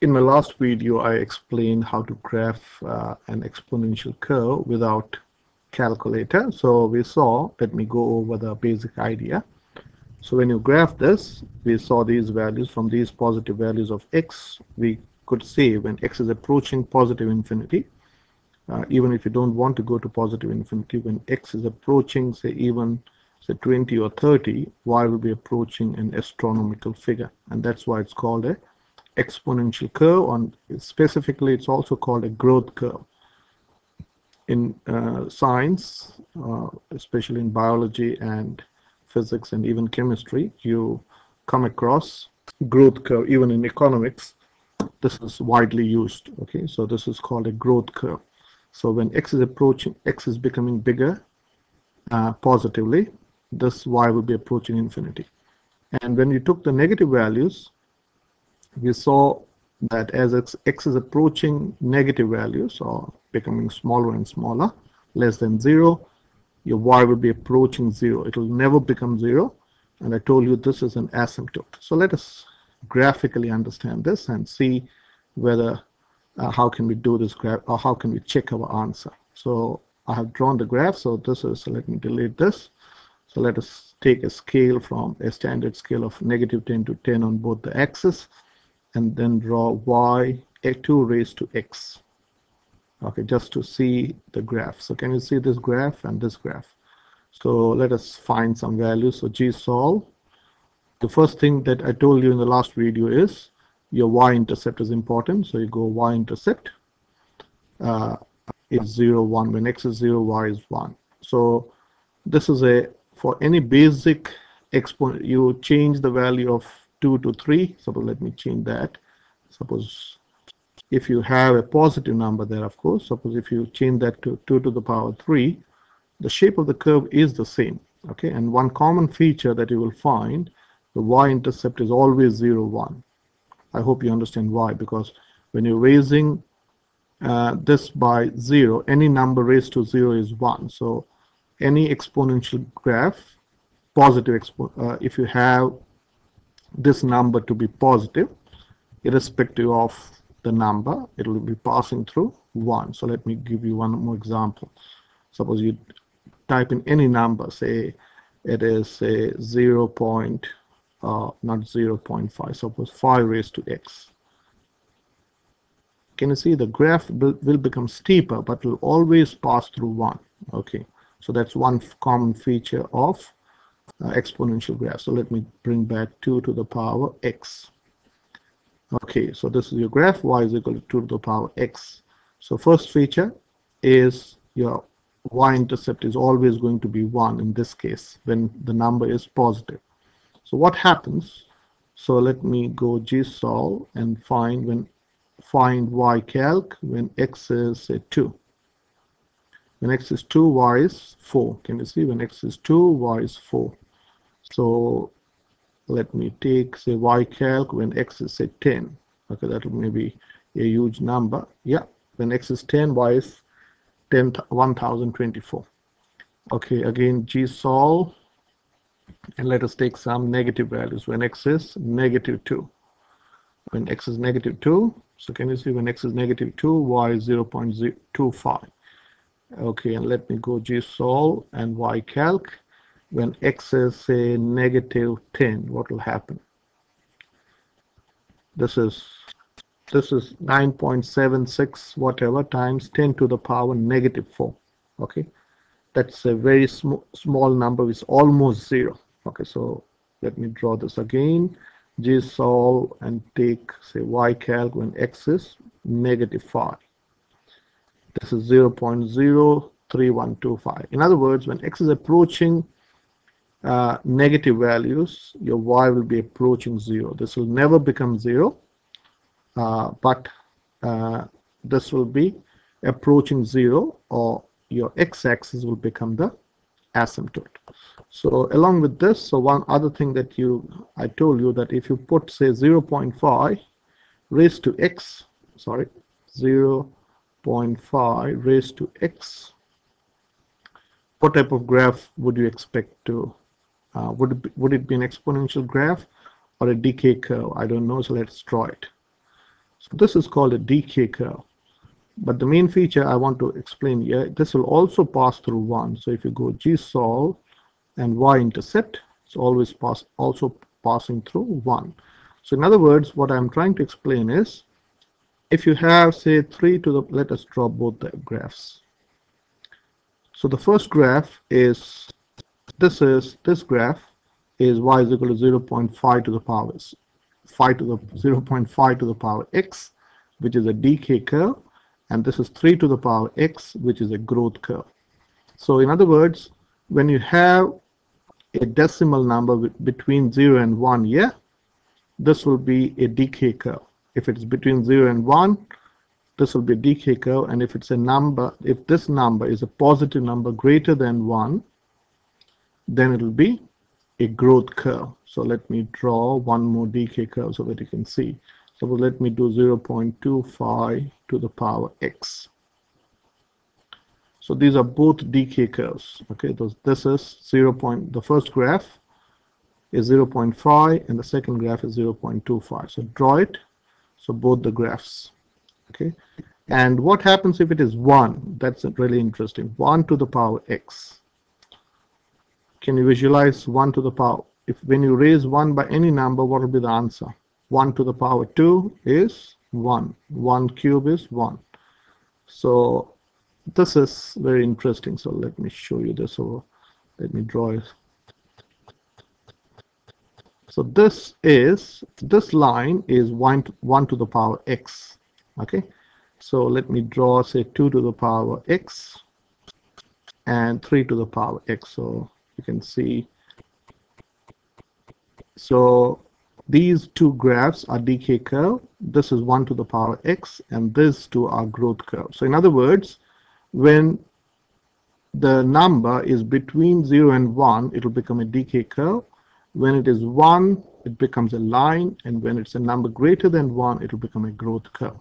in my last video, I explained how to graph uh, an exponential curve without calculator. So we saw, let me go over the basic idea. So when you graph this, we saw these values from these positive values of x. We could say when x is approaching positive infinity, uh, even if you don't want to go to positive infinity, when x is approaching, say, even say 20 or 30, y will be approaching an astronomical figure. And that's why it's called a exponential curve. And specifically, it's also called a growth curve. In uh, science, uh, especially in biology and physics and even chemistry, you come across growth curve, even in economics, this is widely used. Okay, so this is called a growth curve. So when x is approaching, x is becoming bigger uh, positively, this y will be approaching infinity. And when you took the negative values, we saw that as x, x is approaching negative values or becoming smaller and smaller, less than zero, your y will be approaching zero. It will never become zero. And I told you this is an asymptote. So let us graphically understand this and see whether uh, how can we do this graph or how can we check our answer. So I have drawn the graph. So this is, so let me delete this. So let us take a scale from a standard scale of negative 10 to 10 on both the axes and then draw y a2 raised to x. Okay, just to see the graph. So can you see this graph and this graph? So let us find some values. So g solve. The first thing that I told you in the last video is your y-intercept is important. So you go y-intercept uh, is 0, 1. When x is 0, y is 1. So this is a, for any basic exponent, you change the value of 2 to 3. Suppose let me change that. Suppose if you have a positive number there, of course, suppose if you change that to 2 to the power 3, the shape of the curve is the same. Okay, and one common feature that you will find, the y-intercept is always 0, 1. I hope you understand why, because when you're raising uh, this by 0, any number raised to 0 is 1. So any exponential graph, positive, expo uh, if you have this number to be positive, irrespective of the number, it will be passing through 1. So let me give you one more example. Suppose you type in any number, say it is say 0. Point, uh, not 0 0.5, suppose 5 raised to x. Can you see the graph will, become steeper, but will always pass through 1. Okay, so that's one common feature of Uh, exponential graph. So let me bring back 2 to the power x. Okay, so this is your graph, y is equal to 2 to the power x. So first feature is your y-intercept is always going to be 1 in this case when the number is positive. So what happens? So let me go gsolve and find when find y calc when x is say 2. When x is 2, y is 4. Can you see? When x is 2, y is 4. So let me take say y calc when x is say 10 okay that may be a huge number. Yeah when x is 10 y is 10 1024 okay again g solve. And let us take some negative values. When x is negative 2 when x is negative 2 so can you see when x is negative 2 y is 0 0.25 okay and let me go g solve and ycalc. When x is say negative 10 what will happen? This is this is 9.76 whatever times 10 to the power negative 4 okay? That's a very sm small number it's almost zero okay? So let me draw this again. G solve and take say y calc when x is negative 5 this is 0.03125 in other words when x is approaching uh, negative values, your y will be approaching 0. This will never become 0, uh, but uh, this will be approaching 0 or your x-axis will become the asymptote. So along with this, so one other thing that you, I told you that if you put say 0 0.5 raised to x, sorry, 0 0.5 raised to x, what type of graph would you expect to uh, would, it be, would it be an exponential graph or a decay curve? I don't know, so let's draw it. So this is called a decay curve. But the main feature I want to explain here, this will also pass through 1. So if you go g solve and y-intercept, it's always pass, also passing through 1. So in other words, what I'm trying to explain is, if you have, say, 3 to the, let us draw both the graphs. So the first graph is, this is, this graph is y is equal to 0 0.5 to the power 5 to the 0 0.5 to the power x, which is a decay curve and this is 3 to the power x which is a growth curve so in other words when you have a decimal number between 0 and 1 yeah this will be a decay curve if it's between 0 and 1 this will be a decay curve and if it's a number if this number is a positive number greater than 1 then it will be a growth curve so let me draw one more decay curve so that you can see so let me do 0.25 to the power x. So these are both decay curves. Okay, this is 0. Point, the first graph is 0.5 and the second graph is 0.25. So draw it. So both the graphs. Okay, and what happens if it is 1? That's really interesting. 1 to the power x. Can you visualize 1 to the power? If when you raise 1 by any number, what will be the answer? 1 to the power 2 is 1 1 cube is 1 so this is very interesting so let me show you this So let me draw it so this is this line is 1 to, 1 to the power x okay so let me draw say 2 to the power x and 3 to the power x so you can see so these two graphs are decay curve. This is 1 to the power x and these two are growth curve. So in other words, when the number is between 0 and 1, it will become a decay curve. When it is 1, it becomes a line. And when it's a number greater than 1, it will become a growth curve.